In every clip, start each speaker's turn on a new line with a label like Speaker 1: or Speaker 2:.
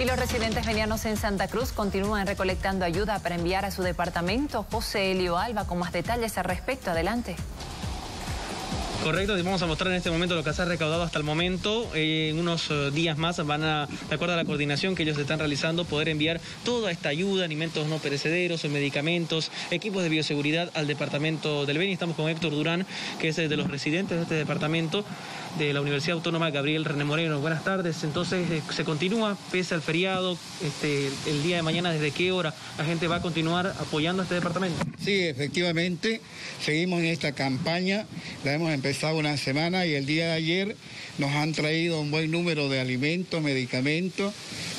Speaker 1: Y los residentes venianos en Santa Cruz continúan recolectando ayuda para enviar a su departamento. José Elio Alba con más detalles al respecto. Adelante.
Speaker 2: Correcto, y vamos a mostrar en este momento lo que se ha recaudado hasta el momento. Eh, en unos eh, días más van a, de acuerdo a la coordinación que ellos están realizando, poder enviar toda esta ayuda, alimentos no perecederos, medicamentos, equipos de bioseguridad al departamento del Beni. Estamos con Héctor Durán, que es de los residentes de este departamento de la Universidad Autónoma Gabriel René Moreno. Buenas tardes. Entonces, eh, se continúa, pese al feriado, este, el día de mañana, ¿desde qué hora la gente va a continuar apoyando a este departamento?
Speaker 3: Sí, efectivamente, seguimos en esta campaña, la hemos empezado una semana y el día de ayer nos han traído un buen número de alimentos, medicamentos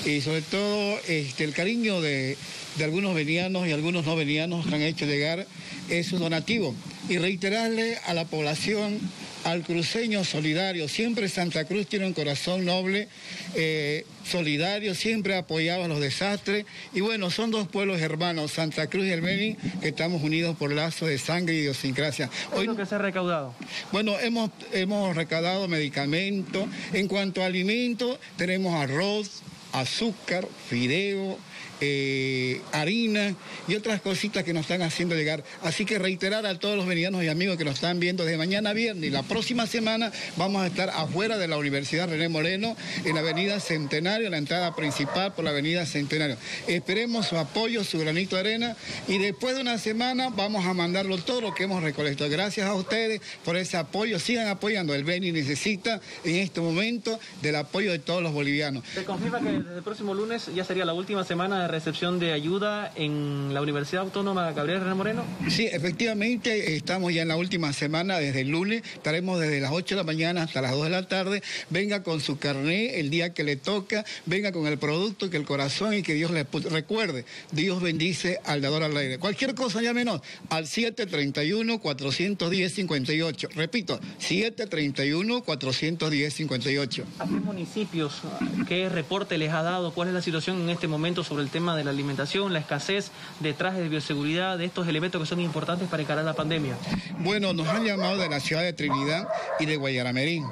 Speaker 3: y sobre todo este, el cariño de, de algunos venianos y algunos no venianos que han hecho llegar es su donativo y reiterarle a la población al cruceño solidario. Siempre Santa Cruz tiene un corazón noble, eh, solidario, siempre ha apoyado a los desastres. Y bueno, son dos pueblos hermanos, Santa Cruz y el Beni, que estamos unidos por lazos de sangre y idiosincrasia.
Speaker 2: Hoy, lo que se ha recaudado?
Speaker 3: Bueno, hemos, hemos recaudado medicamentos. En cuanto a alimentos, tenemos arroz, azúcar, fideo, eh, harina y otras cositas que nos están haciendo llegar. Así que reiterar a todos los venidanos y amigos que nos están viendo desde mañana viernes y la próxima semana vamos a estar afuera de la Universidad René Moreno en la avenida Centenario, la entrada principal por la avenida Centenario. Esperemos su apoyo, su granito de arena y después de una semana vamos a mandarlo todo lo que hemos recolectado. Gracias a ustedes por ese apoyo. Sigan apoyando. El Beni necesita en este momento del apoyo de todos los bolivianos.
Speaker 2: ¿Se confirma que desde el próximo lunes ya sería la última semana de recepción de ayuda en la Universidad Autónoma Gabriel René Moreno?
Speaker 3: Sí, efectivamente, estamos ya en la última semana, desde el lunes, estaremos desde las 8 de la mañana hasta las 2 de la tarde. Venga con su carné el día que le toca, venga con el producto, que el corazón y que Dios le recuerde. Dios bendice al dador al aire. Cualquier cosa, llámenos al 731-410-58. Repito, 731-410-58.
Speaker 2: ¿A qué municipios, qué reporte les ha dado? ¿Cuál es la situación en este momento sobre el tema? De la alimentación, la escasez de trajes de bioseguridad, de estos elementos que son importantes para encarar la pandemia?
Speaker 3: Bueno, nos han llamado de la ciudad de Trinidad y de Guayaramerín.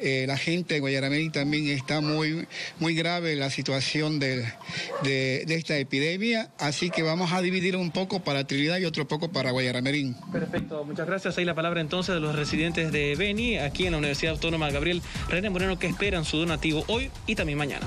Speaker 3: Eh, la gente de Guayaramerín también está muy, muy grave la situación de, de, esta epidemia, así que vamos a dividir un poco para Trinidad y otro poco para Guayaramerín.
Speaker 2: Perfecto, muchas gracias. Ahí la palabra entonces de los residentes de Beni, aquí en la Universidad Autónoma Gabriel René Moreno, que esperan su donativo hoy y también mañana.